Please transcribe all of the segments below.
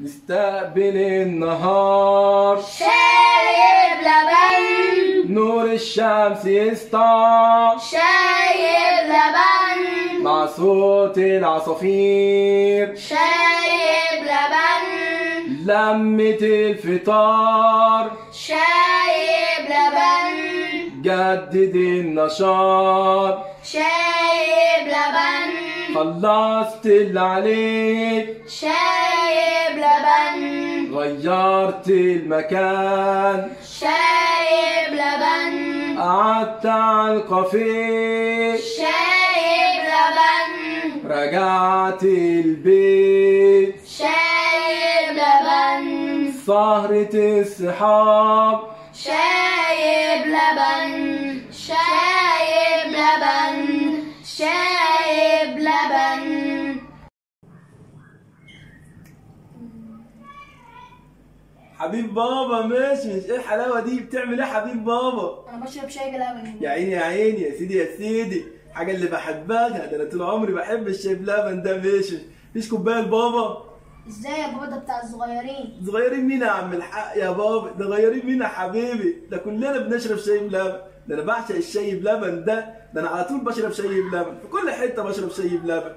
نستقبل النهار. شايب لبن. نور الشمس يسطع شايب لبن. مع صوت العصافير. شايب لبن. لمة الفطار. شايب لبن. جدد النشاط. شايب لبن. خلصت اللي عليك شايب لبن. غيرت المكان. شايب لبن. قعدت على الكافيه شايب لبن. رجعت البيت. شايب لبن. سهرة الصحاب شايب لبن حبيب بابا ماشي. مش إيه الحلاوة دي؟ بتعمل إيه حبيب بابا؟ أنا بشرب شاي بلبن يا عيني يا عيني. يا سيدي يا سيدي. حاجة اللي بحبها. ده أنا طول عمري بحب الشاي بلبن ده ماشي. مفيش كوباية لبابا؟ إزاي يا بابا؟ ده بتاع الصغيرين. صغيرين مين يا عم الحق يا بابا؟ ده صغيرين مين يا حبيبي؟ ده كلنا بنشرب شاي بلبن. ده أنا بعشق الشاي بلبن ده. ده أنا على طول بشرب شاي بلبن. في كل حتة بشرب شاي بلبن.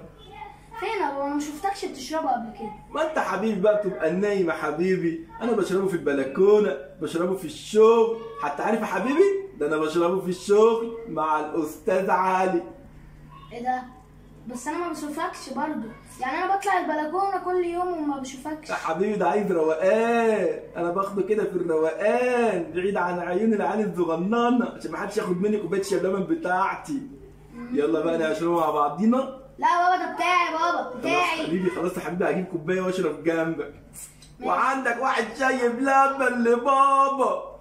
يا بابا أنا ما شفتكش بتشربه قبل كده. ما انت حبيبي بقى بتبقى نايم يا حبيبي. أنا بشربه في البلكونة بشربه في الشغل. حتى عارف يا حبيبي؟ ده أنا بشربه في الشغل مع الأستاذ علي. إيه ده؟ بس أنا ما بشوفكش برضو يعني أنا بطلع البلكونة كل يوم وما بشوفكش. يا حبيبي ده عايز روقان. أنا باخده كده في الروقان بعيد عن عيون العيال الصغننة. عشان ما حدش ياخد مني كوباية الشاي بلبن بتاعتي يلا بقى نشربه مع بعضينا. لا بابا ده بتاعي يا بابا خلاص بتاعي. حبيبي خلاص يا حبيبي هجيب كوباية واشرب جنبك. وعندك واحد شاي بلبن لبابا.